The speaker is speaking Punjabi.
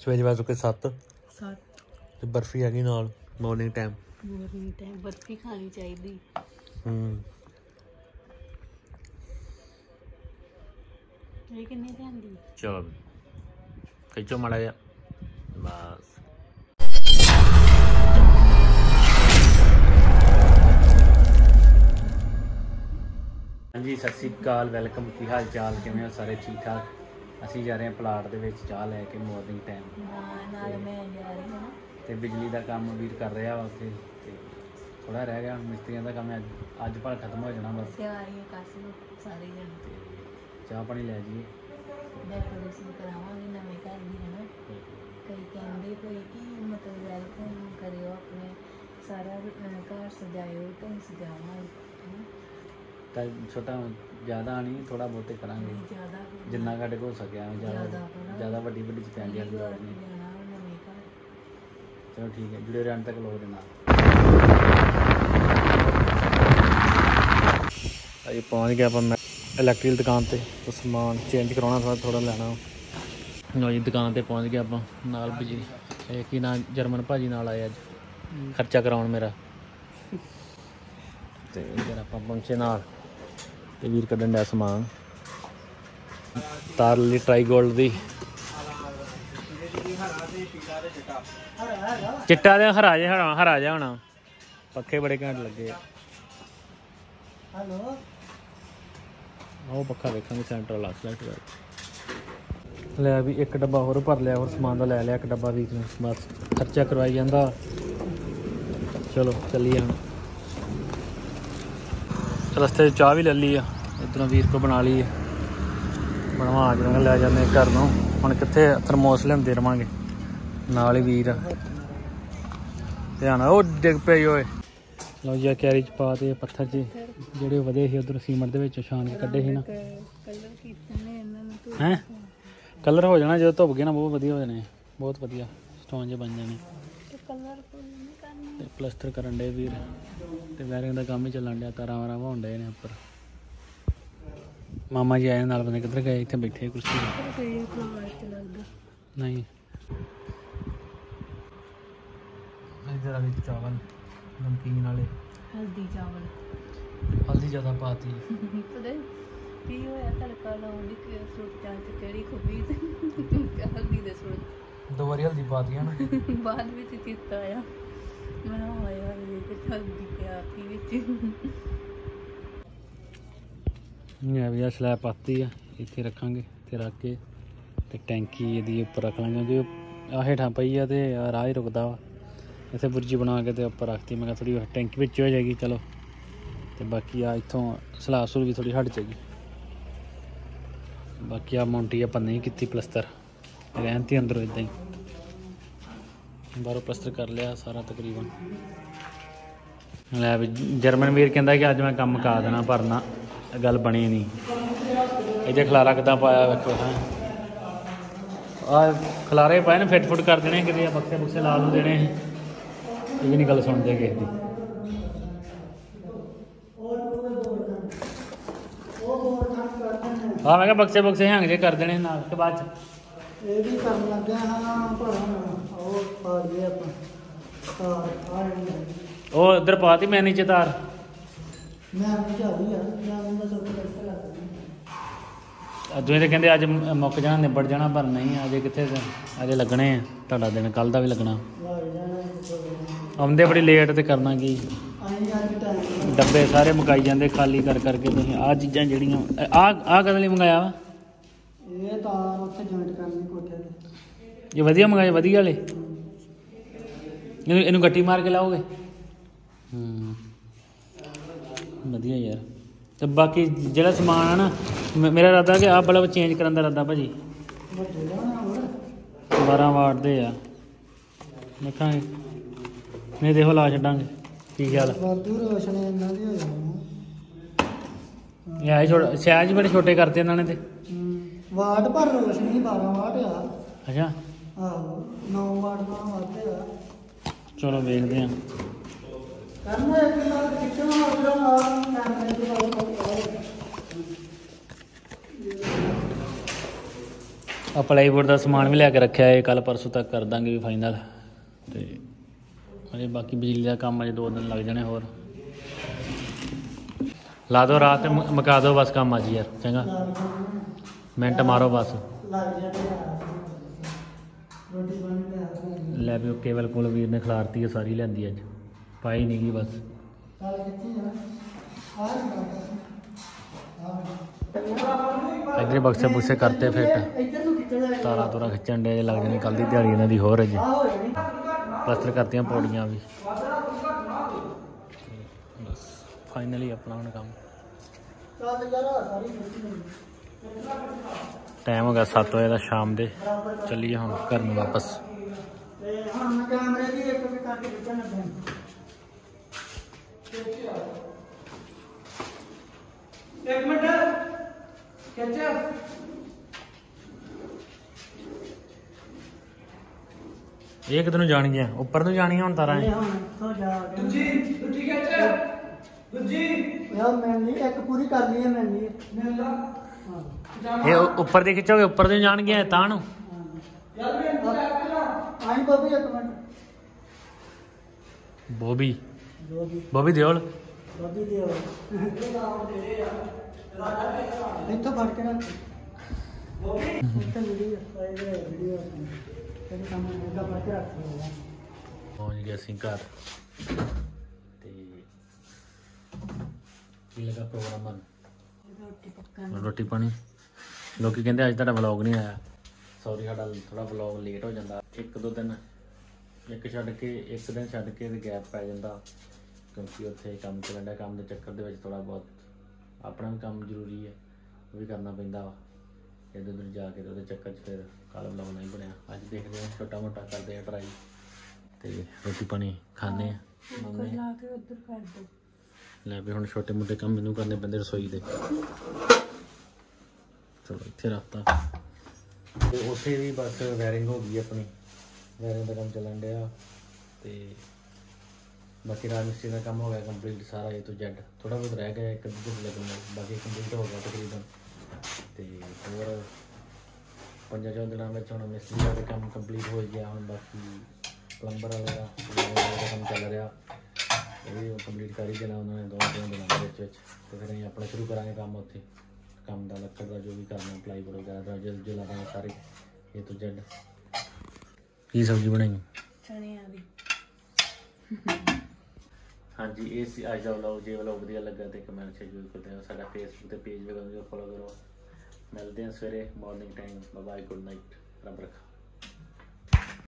ਸਵੇਰੇ ਵੱਜ ਕੇ 7 ਸੱਤ। ਤੇ ਬਰਫੀ ਹੈਗੀ ਨਾਲ morning time morning time barfi ਖਾਣੀ ਚਾਹੀਦੀ। ਹੂੰ। ਇਹ ਕਿੰਨੇ ਜਾਂਦੀ ਚਲੋ। ਖਿੱਚੋ ਮਾੜਾ ਜਿਹਾ। ਬਸ। ਹਾਂਜੀ ਸਤਿ ਸ੍ਰੀ ਅਕਾਲ। ਵੈਲਕਮ ਕੀ ਹਾਲ ਚਾਲ? ਕਿਵੇਂ ਹੋ? ਸਾਰੇ ਠੀਕ ਠਾਕ ਅਸੀਂ ਜਾ ਰਹੇ ਹਾਂ ਪਲਾਟ ਦੇ ਵਿੱਚ ਚਾਹ ਲੈ ਕੇ ਮਾਰਨਿੰਗ ਟਾਈਮ ਨਾਲ ਮੈਂ ਜਾ ਰਹੀ ਹਾਂ ਤੇ ਬਿਜਲੀ ਦਾ ਕੰਮ ਵੀਰ ਕਰ ਰਿਹਾ ਵਾ ਉੱਥੇ ਤੇ ਥੋੜਾ ਰਹਿ ਗਿਆ ਮਿਸਤਰੀਆਂ ਦਾ ਕੰਮ ਅੱਜ ਅੱਜ ਭਰ ਖਤਮ ਹੋ ਜਾਣਾ ਬਸ। ਸਿਆਰੀਆਂ ਕੱਸ ਲੋ ਸਾਰੇ ਜਣ। ਤੇ ਚਾਹ ਪਾਣੀ ਲੈ ਜਾਈਏ। ਡੈਕੋਰੇਸ਼ਨ ਕਰਾਵਾਂਗੇ ਨਵੇਂ ਘਰ ਦੀ ਹੈ ਨਾ। ਕਈ ਕਹਿੰਦੇ ਕੋਈ ਕਿ ਮਤਲਬ ਵੈਲਕਮ ਕਰਿਓ ਆਪਣੇ ਸਾਰਾ ਅਹ, ਘਰ ਸਜਾਇਓ ਤੇ ਸਜਾਵਾਂਗੇ ਹਨਾ। ਤਾਂ ਛੋਟਾ ਜ਼ਿਆਦਾ ਨਹੀਂ ਥੋੜਾ ਬਹੁਤੇ ਕਰਾਂਗੇ। ਜ਼ਿਆਦਾ ਜਿੰਨਾ ਘੱਟ ਹੋ ਸਕਿਆ ਜ਼ਿਆਦਾ ਜ਼ਿਆਦਾ। ਜ਼ਿਆਦਾ ਵੱਡੀ ਵੱਡੀ ਚਪੈਂਦੀ ਵਾਲੀ ਲੋੜ ਨਹੀਂ। ਚਲੋ ਠੀਕ ਹੈ ਜੁੜੇ ਰਹਿਣ ਤੱਕ ਲੋੜ ਦੇ ਨਾਲ। ਅਜੇ ਪਹੁੰਚ ਗਿਆ ਆਪਾਂ ਮੈਂ ਇਲੈਕਟ੍ਰੀਕਲ ਦੁਕਾਨ ਤੇ ਸਮਾਨ ਚੇਂਜ ਕਰਾਉਣਾ ਥੋੜਾ ਥੋੜਾ ਲੈਣਾ ਲੋ ਜੀ ਦੁਕਾਨ ਤੇ ਪਹੁੰਚ ਗਿਆ ਆਪਾਂ ਨਾਲ ਬਿਜਲੀ ਇਹ ਕੀ ਨਾ ਜਰਮਨ ਭਾਜੀ ਨਾਲ ਆਏ ਅੱਜ। ਖਰਚਾ ਕਰਾਉਣ ਮੇਰਾ। ਤੇ ਇਧਰ ਆਪਾਂ ਪਹੁੰਚੇ ਨਾਲ। ਤੇ ਵੀਰ ਕੱਢਣ ਦਾ ਸਮਾਨ। ਤਾਰ ਲਈ ਟਰਾਈ ਗੋਲਡ ਦੀ। ਚਿੱਟਾ ਦੇ ਹਰਾ ਜਿਹਾ ਹਰਾ ਹਰਾ ਜਿਹਾ ਹੋਣਾ। ਪੱਖੇ ਬੜੇ ਘੈਂਟ ਲੱਗੇ। ਹਲੋ। ਉਹ ਪੱਖਾ ਵੇਖਾਂਗੇ ਸੈਂਟਰਲ ਆ ਕਰ ਲੈ ਵੀ ਇੱਕ ਡੱਬਾ ਹੋਰ ਭਰ ਲਿਆ ਹੋਰ ਸਮਾਨ ਦਾ ਲੈ ਲਿਆ ਇੱਕ ਡੱਬਾ ਨੂੰ ਬਸ ਖਰਚਾ ਕਰਵਾਈ ਜਾਂਦਾ। ਚਲੋ ਚੱਲੀਏ ਹੁਣ। ਰਸਤੇ 'ਚ ਚਾਹ ਵੀ ਲੈ ਲਈ ਆ ਇਧਰੋਂ ਵੀਰ ਕੋ ਬਣਾ ਲਈ ਆ ਬਣਵਾ ਕੇ ਲੈ ਜਾਂਦੇ ਘਰ ਨੂੰ। ਹੁਣ ਕਿੱਥੇ ਥਰਮੋਸ ਲੈਂਦੇ ਰਵਾਂਗੇ। ਨਾਲ ਹੀ ਵੀਰ। ਧਿਆਨ ਉਹ ਡਿੱਗ ਪਈ ਓਏ। ਲਓ ਜੀ ਕੈਰੀ ਚ ਪਾ ਤੇ ਪੱਥਰ 'ਚ। ਜਿਹੜੇ ਵਧੇ ਸੀ ਉਧਰ ਸੀਮੈਂਟ ਦੇ ਵਿੱਚ, ਛਾਣ ਕੇ ਕੱਢੇ ਸੀ ਨਾ। ਕਲਰ ਕੀਤੇ ਨੇ ਇਹਨਾਂ ਨੂੰ ਹੈ? ਕਲਰ ਹੋ ਜਾਣਾ, ਜਦੋਂ ਧੁੱਪ ਗਏ ਨਾ, ਬਹੁਤ ਵਧੀਆ ਹੋ ਜਾਣੇ। ਬਹੁਤ ਵਧੀਆ। ਸਟੋਨ ਜੇ ਬਣ ਜਾਣੇ। ਕਲਰ ਕੋਈ ਨਹੀਂ ਕਰਨਾ ਤੇ ਪਲਸਟਰ ਕਰਨ ਦੇ ਵੀਰ। ਤੇ ਵਾਇਰਿੰਗ ਦਾ ਕੰਮ ਹੀ ਚੱਲਣ ਡਿਆ। ਤਾਰਾਂ ਵਾਰਾਂ ਵਾਉਣ ਡਏ ਨੇ ਉੱਪਰ। ਮਾਮਾ ਜੀ ਆਏ ਨਾਲ ਬੰਦੇ ਕਿੱਧਰ ਗਏ? ਇੱਥੇ ਬੈਠੇ ਕੁਰਸੀ ਤੇ। ਨਹੀਂ। ਇਧਰ ਆ ਵੀ ਚਾਵਲ ਨਮਕੀਨ ਵਾਲੇ। ਹਲਦੀ ਚਾਵਲ। ਹਲਦੀ ਜ਼ਿਆਦਾ ਪਾਤੀ। ਪਤਾ ਕੀ ਹੋਇਆ? ਤੜਕਾ ਲਾਉਣ ਦੀ ਕਿ ਸੋਚਾਂ ਚ ਕਿਹੜੀ ਖੁਬੀ ਤੇ? ਹਲਦੀ ਦੇ ਸੋਚ ਦੋ ਵਾਰੀ ਹਲਦੀ ਪਾਤੀ ਨਾ। ਬਾਅਦ ਵਿੱਚ ਚਿੱਤ ਆਇਆ। ਮੈਂ ਹਾਏ ਇਹ ਤੇ ਹਲਦੀ ਪਿਆਤੀ ਵਿੱਚ। ਇਹ ਵੀ ਆ ਸਲੈਬ ਪਾਤੀ ਆ, ਇੱਥੇ ਰੱਖਾਂਗੇ, ਇੱਥੇ ਰੱਖ ਕੇ ਤੇ ਟੈਂਕੀ ਇਹਦੀ ਉੱਪਰ ਰੱਖ ਲਾਂਗੇ ਕਿਉਂਕਿ ਆ ਹੇਠਾਂ ਪਈ ਆ ਤੇ ਰਾਹ ਹੀ ਰੁਕਦਾ ਵਾ। ਇੱਥੇ ਬੁਰਜੀ ਬਣਾ ਕੇ ਤੇ ਉੱਪਰ ਰੱਖਤੀ, ਮੈਂ ਕਿਹਾ ਥੋੜੀ ਟੈਂਕੀ ਵਿੱਚ ਹੋ ਜਾਏਗੀ, ਚਲੋ। ਤੇ ਬਾਕੀ ਆ ਇੱਥੋਂ ਸਲਾਹ ਸਲੂਹ ਵੀ ਥੋੜੀ ਹਟ ਜਾਏਗੀ। ਬਾਕੀ ਆ ਮੌਂਟੀ ਆਪਾਂ ਨਹੀਂ ਕੀਤੀ ਪਲਸਤਰ ਰਹਿਣਤੀ ਅੰਦਰੋਂ ਇਦਾਂ ਹੀ। ਬਾਹਰੋਂ ਪਲਸਤਰ ਕਰ ਲਿਆ ਸਾਰਾ ਤਕਰੀਬਨ। ਲੈ ਜਰਮਨ ਵੀਰ ਕਹਿੰਦਾ ਕਿ ਅੱਜ ਮੈਂ ਕੰਮ ਕਾ ਦੇਣਾ, ਭਰਨਾ। ਗੱਲ ਬਣੀ ਨਹੀਂ। ਇਹਦੇ ਖਲਾਰਾ ਕਿਦਾਂ ਪਾਇਆ ਵੇਖੋ ਹਾਂ। ਆ ਖਲਾਰੇ ਪਾਏ ਨੇ ਫਿੱਟ ਫੁੱਟ ਕਰ ਦੇਣੇ ਕਿਤੇ ਆ ਬਕਸੇ ਬੁਕਸੇ ਲਾ ਨੂੰ ਦੇਣੇ ਇਹ ਵੀ ਨਹੀਂ ਗੱਲ ਸੁਣਦੇ ਕਿਸੇ ਦੀ। ਹਾਂ ਮੈਂ ਕਿਹਾ ਬਕਸੇ ਬਕਸੇ ਹੰਗ ਜੇ ਕਰ ਦੇਣੇ ਨਾਲ ਤੇ ਬਾਅਦ ਚ? ਇਹ ਵੀ ਕਰਨ ਲੱਗਿਆ ਹਾਂ ਪਰ ਉਹ ਪਾ ਗਏ ਆਪਾਂ। ਉਹ ਉਧਰ ਪਾਤੀ ਮੈਂ ਨੀਚੇ ਤਾਰ। ਮੈਂ ਆ ਮੈਂ ਉਹਨਾਂ ਸਭ ਤੋਂ ਪੈਸੇ ਲਾ ਦਿੰਦੀ ਅਜੇ ਤੇ ਕਹਿੰਦੇ ਅੱਜ ਮੁੱਕ ਜਾਣਾ ਨਿਬੜ ਜਾਣਾ ਪਰ ਨਹੀਂ ਅਜੇ ਕਿੱਥੇ ਅਜੇ ਲੱਗਣੇ ਆ ਤੁਹਾਡਾ ਦਿਨ ਕੱਲ ਦਾ ਵੀ ਲੱਗਣਾ। ਆਉਂਦੇ ਬੜੀ ਲੇਟ ਤੇ ਕਰਨਾ ਕੀ? ਡੱਬੇ ਸਾਰੇ ਮੁਕਾਈ ਜਾਂਦੇ ਖਾਲੀ ਕਰ ਕਰਕੇ ਤੁਸੀਂ ਆਹ ਚੀਜ਼ਾਂ ਜਿਹੜੀਆਂ ਆ ਆ ਕਦੋਂ ਲਈ ਮੰਗਾਇਆ ਵਾ? ਇਹ ਤਾਰ ਉੱਥੇ ਜੁਆਇੰਟ ਕਰਨੀ ਕੋਠੇ ਤੇ। ਇਹ ਵਧੀਆ ਮੰਗਾਏ ਵਧੀਆ ਵਾਲੇ? ਇਹਨੂੰ ਇਹਨੂੰ ਗੱਟੀ ਮਾਰ ਕੇ ਲਾਓਗੇ? ਹੂੰ। ਵਧੀਆ ਯਾਰ। ਤੇ ਬਾਕੀ ਜਿਹੜਾ ਸਮਾਨ ਆ ਨਾ ਮੇ- ਮੇਰਾ ਇਰਾਦਾ ਕਿ ਆਹ ਬਲਬ ਚੇਂਜ ਕਰਨ ਦਾ ਇਰਾਦਾ ਭਾਜੀ। ਵੱਡੇ ਲਾਉਣਾ ਹੋਰ 12 ਵਾਟ ਦੇ ਆ। ਦੇਖਾਂਗੇ। ਨਹੀਂ ਦੇਖੋ ਲਾ ਛੱਡਾਂਗੇ। ਕੀ ਖਿਆਲ ਆ? ਵਾਧੂ ਰੋਸ਼ਨੀ ਇਹਨਾਂ ਦੀ ਹੋ ਜਾਣੀ ਇਹ ਆਏ ਛੋਟੇ ਸਿਆਜ ਬੜੇ ਛੋਟੇ ਕਰਤੇ ਇਹਨਾਂ ਨੇ ਤੇ। ਵਾਟ ਪਰ ਰੋਸ਼ਨੀ 12 ਵਾਟ ਆ। ਅੱਛਾ। ਆਹੋ 9 ਵਾਟ ਦਾ ਵੱਧ ਆ। ਚਲੋ ਵੇਖਦੇ ਆਂ। ਕਰਨਾ ਇੱਕ ਉਧਰ ਕੈਮਰੇ ਦੇ ਆ ਪਲਾਈਵੁੱਡ ਦਾ ਸਮਾਨ ਵੀ ਲੈ ਕੇ ਰੱਖਿਆ ਹੈ ਕੱਲ ਪਰਸੋਂ ਤੱਕ ਕਰ ਦਾਂਗੇ ਵੀ ਫਾਈਨਲ ਤੇ ਅਜੇ ਬਾਕੀ ਬਿਜਲੀ ਦਾ ਕੰਮ ਅਜੇ ਦੋ ਦਿਨ ਲੱਗ ਜਾਣੇ ਹੋਰ। ਲਾ ਦੋ ਰਾਤ ਮੁਕਾ ਦਿਓ ਬਸ ਕੰਮ ਅੱਜ ਯਾਰ ਚੰਗਾ। ਮਿੰਟ ਮਾਰੋ ਬਸ। ਜਾ ਆ। ਆ ਲੈ ਵੀ ਉਹ ਕੇਵਲ ਕੋਲ ਵੀਰ ਨੇ ਖਿਲਾਰਤੀ ਹੈ ਸਾਰੀ ਲੈਂਦੀ ਅੱਜ। ਪਾਈ ਨਹੀਂ ਗਈ ਬਸ। ਚੱਲ ਇਧਰੇ ਬਕਸੇ ਬੁਕਸੇ ਕਰਤੇ ਫਿੱਟ ਇੱਧਰ ਨੂੰ ਤਾਰਾਂ ਖਿੱਚਣ ਦੇ ਲੱਗ ਜਾਣੀ ਕੱਲ ਦੀ ਦਿਹਾੜੀ ਇਹਨਾਂ ਦੀ ਹੋਰ ਹੈ ਆ ਪਲਸਟਰ ਕਰਤੀਆਂ ਪੌੜੀਆਂ ਵੀ। ਬਸ ਫਾਈਨਲੀ ਆਪਣਾ ਹੁਣ ਕੰਮ। ਟਾਈਮ ਹੋ ਗਿਆ 7 ਵਜੇ ਦਾ ਸ਼ਾਮ ਦੇ। ਚੱਲੀਏ ਹੁਣ ਘਰ ਨੂੰ ਵਾਪਸ। ਤੇ ਹੁਣ ਮੈਂ ਕੈਮਰੇ ਦੀ ਇੱਕ ਕਰਕੇ ਖਿੱਚਣ ਲੱਗਾ ਇੱਕ ਮਿੰਟ। ਖਿੱਚ। ਇਹ ਕਿਤੇ ਨੂੰ ਜਾਣਗੀਆਂ? ਉੱਪਰ ਨੂੰ ਜਾਣੀਆਂ ਹੁਣ ਤਾਰਾਂ ਇਹ? ਹੁਣ ਤੋਂ ਜਾ ਦੂਜੀ ਦੂਜੀ ਖਿੱਚ। ਦੂਜੀ। ਯਾਰ ਮੈਂ ਨਹੀਂ ਇੱਕ ਪੂਰੀ ਕਰ ਲਈ ਹੈ ਮੈਂ ਨਹੀਂ। ਮਿਲ ਲਾ। ਹਾਂ। ਇਹ ਉੱਪਰ ਦੀ ਖਿੱਚੋਗੇ? ਉੱਪਰ ਨੂੰ ਜਾਣਗੀਆਂ ਤਾਂ ਨੂੰ? ਯਾਰ ਮੈਂ ਇੰਤਜ਼ਾਰ ਕਰ ਆਈ ਬਾਬੂ ਇੱਕ ਮਿੰਟ। ਬੋਬੀ। ਬੋਬੀ ਦਿਓਲ। ਬਾਬੀ ਦੇ ਇੱਥੋਂ ਫੜ ਕੇ ਰੱਖ। ਇੱਥੇ ਵੀਡੀਓ ਆਏ ਵੀਡੀਓ ਤੇ ਕੰਮ ਹੈਗਾ ਫੜ ਕੇ ਰੱਖ ਪਹੁੰਚ ਗਏ ਅਸੀਂ ਘਰ। ਤੇ ਕੀ ਲੱਗਾ ਪ੍ਰੋਗਰਾਮ ਬਣ? ਰੋਟੀ ਪੱਕਣ ਰੋਟੀ ਪਾਣੀ? ਲੋਕੀ ਕਹਿੰਦੇ ਅੱਜ ਤੁਹਾਡਾ ਵਲੌਗ ਨਹੀਂ ਆਇਆ। ਸੌਰੀ ਸਾਡਾ ਥੋੜਾ ਵਲੌਗ ਲੇਟ ਹੋ ਜਾਂਦਾ। ਇੱਕ ਦੋ ਦਿਨ ਇੱਕ ਛੱਡ ਕੇ ਇੱਕ ਦਿਨ ਛੱਡ ਕੇ ਤੇ ਗੈਪ ਪੈ ਜਾਂਦਾ। ਕਿਉਂਕਿ ਉੱਥੇ ਕੰਮ ਚੱਲਣ ਦਾ ਕੰਮ ਦੇ ਚੱਕਰ ਦੇ ਵਿੱਚ ਥੋੜਾ ਬਹੁਤ ਆਪਣਾ ਵੀ ਕੰਮ ਜ਼ਰੂਰੀ ਹੈ ਉਹ ਵੀ ਕਰਨਾ ਪੈਂਦਾ ਵਾ। ਇੱਧਰ ਉੱਧਰ ਜਾ ਕੇ ਉਹਦੇ ਚੱਕਰ 'ਚ ਫਿਰ ਕੱਲ ਵਲੌਗ ਨਹੀਂ ਬਣਿਆ। ਅੱਜ ਦੇਖਦੇ ਹਾਂ ਛੋਟਾ ਮੋਟਾ ਕਰਦੇ ਆ ਟਰਾਈ ਤੇ ਰੋਟੀ ਪਾਣੀ ਖਾਣੇ ਆ ਮੰਮੀ ਲਾ ਕੇ ਉੱਧਰ ਕਰ ਦੋ। ਲੈ ਵੀ ਹੁਣ ਛੋਟੇ ਮੋਟੇ ਕੰਮ ਮੈਨੂੰ ਕਰਨੇ ਪੈਂਦੇ ਰਸੋਈ ਦੇ। ਚਲੋ ਇੱਥੇ ਰੱਖਤਾ। ਤੇ ਉੱਥੇ ਵੀ ਬਸ ਵਾਇਰਿੰਗ ਹੋ ਗਈ ਆਪਣੀ। ਵਾਇਰਿੰਗ ਦਾ ਕੰਮ ਚੱਲਣ ਡਿਆ ਤੇ ਬਾਕੀ ਰਾਜ ਮਿਸਤਰੀ ਦਾ ਕੰਮ ਹੋ ਗਿਆ ਕੰਪਲੀਟ ਸਾਰਾ ਏ ਤੋਂ Z ਥੋੜਾ ਬਹੁਤ ਰਹਿ ਗਿਆ, ਇੱਕ ਅੱਧੇ ਦਿਨ ਲੱਗਣ ਬਾਕੀ ਕੰਪਲੀਟ ਹੋ ਗਿਆ ਤਕਰੀਬਨ। ਤੇ ਹੋਰ ਪੰਜਾਂ ਚੌਂ ਦਿਨਾਂ ਵਿੱਚ ਹੁਣ ਮਿਸਤਰੀ ਦਾ ਕੰਮ ਕੰਪਲੀਟ ਹੋ ਗਿਆ, ਹੁਣ ਬਾਕੀ ਪਲੰਬਰ ਵਾਲੇ ਦਾ ਕੰਮ ਚੱਲ ਰਿਹਾ। ਇਹ ਵੀ ਕੰਪਲੀਟ ਕਰ ਹੀ ਦੇਣਾ ਉਹਨਾਂ ਨੇ ਦੋ ਤਿੰਨ ਦਿਨਾਂ ਦੇ ਵਿੱਚ ਵਿੱਚ। ਤੇ ਫਿਰ ਅਸੀਂ ਆਪਣਾ ਸ਼ੁਰੂ ਕਰਾਂਗੇ ਕੰਮ ਉੱਥੇ। ਕੰਮ ਦਾ ਲੱਕੜ ਦਾ ਜੋ ਵੀ ਕਰਨਾ ਪਲਾਈਵੁੱਡ ਵਗੈਰਾ ਦਾ ਜਲ ਜਲਾ ਦਾ ਸਾਰੇ ਇਹ ਤੋਂ ਜੱਡ ਕੀ ਸਬਜ਼ੀ ਬਣਾਈ? ਚਣਿਆਂ ਦੀ ਹਾਂਜੀ ਇਹ ਸੀ ਅੱਜ ਦਾ ਵਲੌਗ ਜੇ ਵਲੌਗ ਵਧੀਆ ਲੱਗਾ ਤੇ ਕਮੈਂਟ ਸ਼ੇਅਰ ਜ਼ਰੂਰ ਕਰਦੇ ਹੋ ਸਾਡਾ ਫੇਸਬੁੱਕ ਤੇ ਪੇਜ ਵੀ ਕਰੋ ਫੋਲੋ ਕਰੋ। ਮਿਲਦੇ ਹਾਂ ਸਵੇਰੇ morning time bye good night ਰੱਬ ਰੱਖਾ।